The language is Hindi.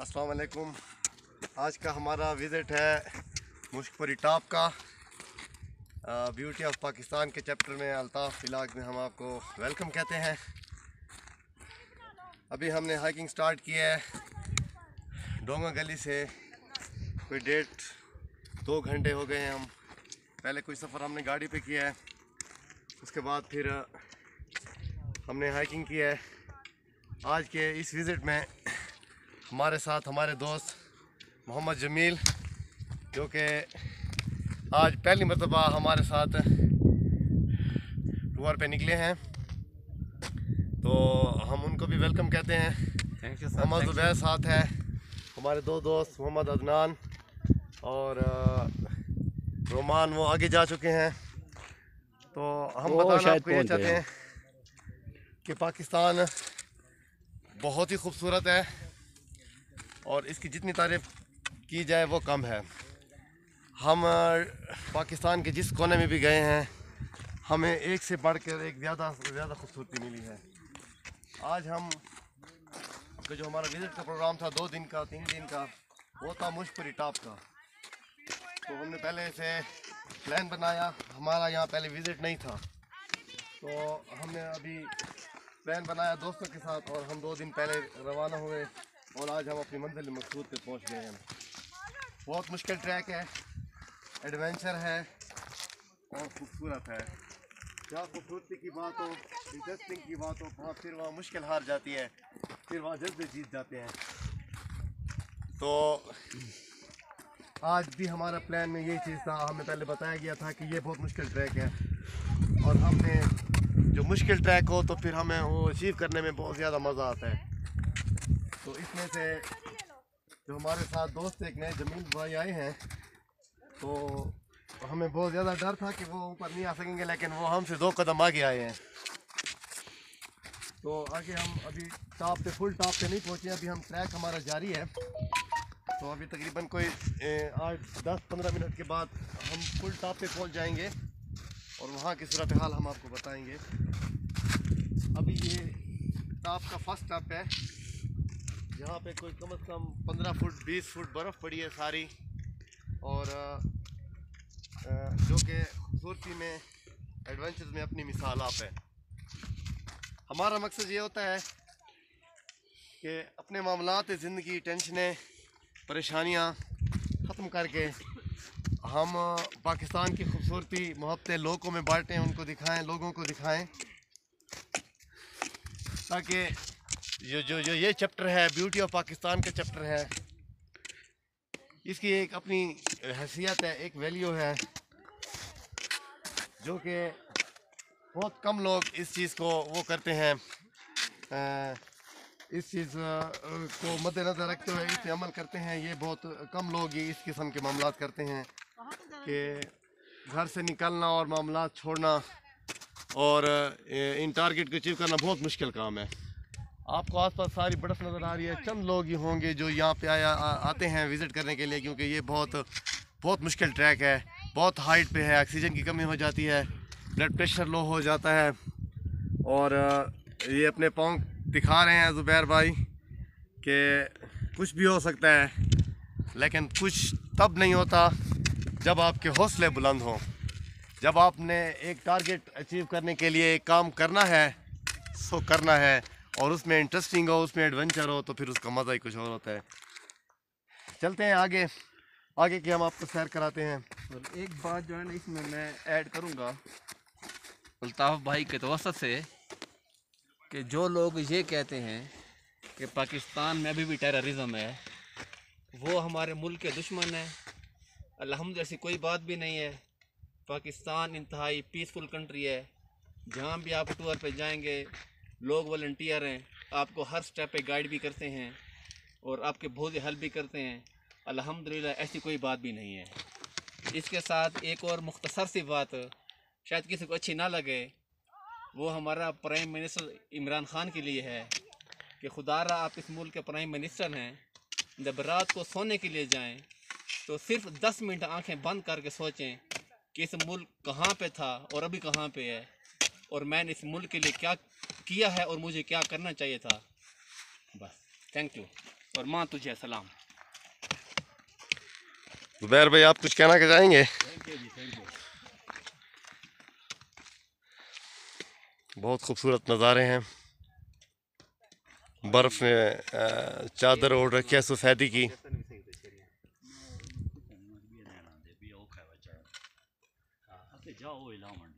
अस्सलाम वालेकुम आज का हमारा विज़िट है मुश्कपुरी टॉप का। ब्यूटी ऑफ़ पाकिस्तान के चैप्टर में अल्ताफ़ इलाक में हम आपको वेलकम कहते हैं। अभी हमने हाइकिंग स्टार्ट की है। डोंगा गली से कोई डेढ़ दो घंटे हो गए हैं हम। पहले कोई सफ़र हमने गाड़ी पे किया है। उसके बाद फिर हमने हाइकिंग की है। आज के इस विज़िट में हमारे साथ हमारे दोस्त मोहम्मद जमील जो कि आज पहली मरतबा हमारे साथ टूर पे निकले हैं। तो हम उनको भी वेलकम कहते हैं। थैंक यू मोहम्मद ज़ुबैर साथ है। हमारे दो दोस्त मोहम्मद अदनान और रोमान वो आगे जा चुके हैं। तो हम बताना आपको ये चाहते हैं। कि पाकिस्तान बहुत ही खूबसूरत है और इसकी जितनी तारीफ़ की जाए वो कम है। हम पाकिस्तान के जिस कोने में भी गए हैं हमें एक से बढ़कर एक ज़्यादा से ज़्यादा खूबसूरती मिली है। आज हम का जो हमारा विज़िट का प्रोग्राम था दो दिन का तीन दिन का वो था मुश्कपुरी टॉप का। तो हमने पहले से प्लान बनाया। हमारा यहाँ पहले विज़िट नहीं था। तो हमने अभी प्लान बनाया दोस्तों के साथ और हम दो दिन पहले रवाना हुए और आज हम अपनी मंजिल मकसूद पे पहुँच गए हैं। बहुत मुश्किल ट्रैक है एडवेंचर है और खूबसूरत है। जहाँ खूबसूरती की बात हो इंटरेस्टिंग की बात हो वहाँ फिर वहाँ मुश्किल हार जाती है, फिर वहाँ जल्दी जीत जाते हैं। तो आज भी हमारा प्लान में यही चीज़ था। हमें पहले बताया गया था कि ये बहुत मुश्किल ट्रैक है। और हमने जो मुश्किल ट्रैक हो तो फिर हमें वो अचीव करने में बहुत ज़्यादा मज़ा आता है। तो इसमें से जो हमारे साथ दोस्त एक नए ज़मीन भाई आए हैं तो हमें बहुत ज़्यादा डर था कि वो ऊपर नहीं आ सकेंगे, लेकिन वो हमसे दो कदम आगे आए हैं। तो आगे हम अभी टॉप पे फुल टॉप पे नहीं पहुँचे। अभी हम ट्रैक हमारा जारी है। तो अभी तकरीबन कोई आठ, दस, पंद्रह मिनट के बाद हम फुल टॉप पे पहुँच जाएँगे और वहाँ की सूरत हाल हम आपको बताएँगे। अभी ये टॉप का फ़र्स्ट स्टॉप है। यहाँ पे कोई कम से कम पंद्रह फुट, बीस फुट बर्फ़ पड़ी है सारी। और जो कि खूबसूरती में एडवेंचर में अपनी मिसाल आप है। हमारा मकसद ये होता है कि अपने मामलात ज़िंदगी टेंशनें परेशानियाँ ख़त्म करके हम पाकिस्तान की खूबसूरती मोहब्बतें लोगों में बांटें उनको दिखाएँ लोगों को दिखाएँ। ताकि जो जो जो ये चैप्टर है ब्यूटी ऑफ़ पाकिस्तान का चैप्टर है इसकी एक अपनी हैसियत है एक वैल्यू है जो कि बहुत कम लोग इस चीज़ को वो करते हैं। अ, इस चीज़ को मद्देनज़र रखते हुए इस अमल करते हैं। ये बहुत कम लोग ये इस किस्म के मामला करते हैं कि घर से निकलना और मामला छोड़ना और इन टारगेट को अचीव करना बहुत मुश्किल काम है। आपको आसपास सारी बर्फ़ नज़र आ रही है। चंद लोग ही होंगे जो यहाँ पे आया आ, आते हैं विज़िट करने के लिए क्योंकि ये बहुत बहुत मुश्किल ट्रैक है। बहुत हाइट पे है ऑक्सीजन की कमी हो जाती है ब्लड प्रेशर लो हो जाता है और ये अपने पाँव दिखा रहे हैं ज़ुबैर भाई कि कुछ भी हो सकता है, लेकिन कुछ तब नहीं होता जब आपके हौसले बुलंद हों। जब आपने एक टारगेट अचीव करने के लिए एक काम करना है, सो करना है, और उसमें इंटरेस्टिंग हो, उसमें एडवेंचर हो तो फिर उसका मज़ा ही कुछ और होता है। चलते हैं आगे आगे की हम आपको सैर कराते हैं। और एक बात जो है ना, इसमें मैं ऐड करूँगा। अल्ताफ़ भाई के तवसत से कि जो लोग ये कहते हैं कि पाकिस्तान में अभी भी टेररिज्म है, वो हमारे मुल्क के दुश्मन है। अलहमद ऐसी कोई बात भी नहीं है। पाकिस्तान इंतहाई पीसफुल कंट्री है। जहाँ भी आप टूर पे जाएँगे, लोग वॉल्टियर हैं। आपको हर स्टेप पे गाइड भी करते हैं और आपके बहुत हेल्प भी करते हैं। अल्हम्दुलिल्लाह, ऐसी कोई बात भी नहीं है। इसके साथ एक और मुख्तसर सी बात, शायद किसी को अच्छी ना लगे वो हमारा प्राइम मिनिस्टर इमरान खान के लिए है कि खुदा रहा आप इस मुल्क के प्राइम मिनिस्टर हैं। जब रात को सोने के लिए जाएँ तो सिर्फ़ दस मिनट आँखें बंद करके सोचें कि इस मुल्क कहाँ पे था और अभी कहाँ पे है और मैंने इस मुल्क के लिए क्या किया है और मुझे क्या करना चाहिए था। बस थैंक यू और माँ, तुझे सलाम। जुबैर भाई, आप कुछ कहना चाहेंगे? बहुत खूबसूरत नज़ारे हैं बर्फ़ में चादर ओढ़ रखी है सोसाइटी की जाओ